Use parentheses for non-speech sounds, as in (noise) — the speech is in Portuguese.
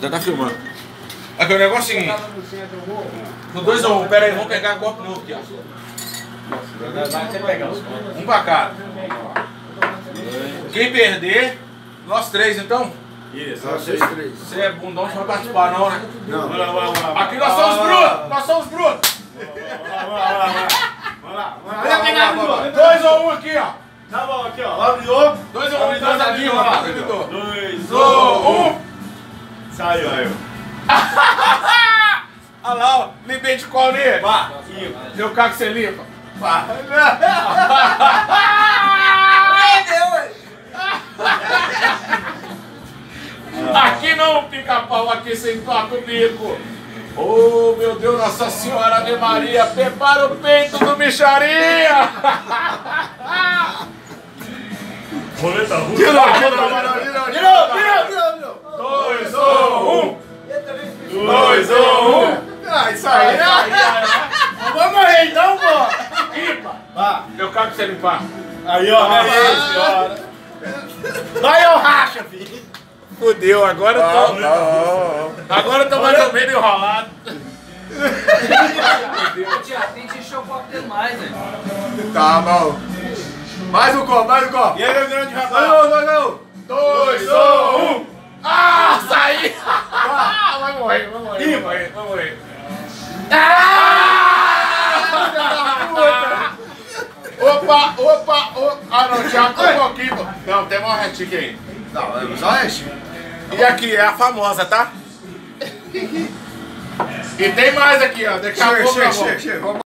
Já tá filmando. Aqui, o negócio é o seguinte. No 2 a 1, um, pera aí, vamos pegar golpe novo aqui, ó. Um pra cada. Quem perder, nós três então? Isso, nós três. Você é bundão, você não vai participar não, né? Não. Vai lá, vai lá, vai lá. Aqui nós somos brutos! Nós somos brutos! Vamos lá, vamos lá, vamos lá. Vamos lá, vamos lá. 2 a 1 um aqui, ó. Tá bom, aqui, ó. Abriu. 2 ou 1, 2 a dois. Saiu, aí. (laughs) Olha lá, ó. Limpei de qual nele? Pá. Meu carro que você limpa. Pá. (laughs) Aqui não, pica-pau, aqui sem toca o bico. Oh, meu Deus, Nossa Senhora Ave Maria, prepara o peito do bicharia. Roleta russa. De novo, de novo, de Ah, isso aí, Vamos morrer então, pô. Limpa. Vá. Meu carro pra você limpar. Aí, ó. Ah, Aí. Vai eu racha, filho. Fudeu, agora eu tô. Agora eu tô mais ou menos enrolado. Tiago, tem que encher o copo dele mais, né? Tá bom. Mais um copo, mais um copo. E aí, meu grande rapaz? Não, não, não. Opa, opa, opa. Ah, não, tá um pouquinho. Não, tem uma retica aí. Não, é só este. E aqui é a famosa, tá? (laughs) E tem mais aqui, ó. Daqui a Chega, pouco chega, eu vou. chega, chega. Vamos